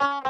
Bye.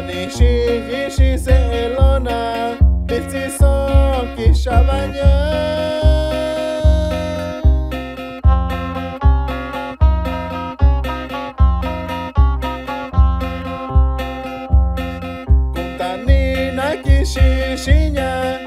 ανησύχηση σε ελώνα Δίφτυσο και σαβανιά Κουτανίνα και σισινιά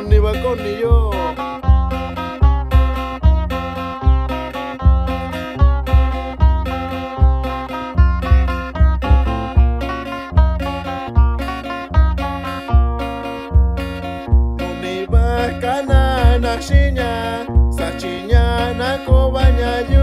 Ni bakoni yo. Muni bakana nakshinya Sachinya nakobanya yu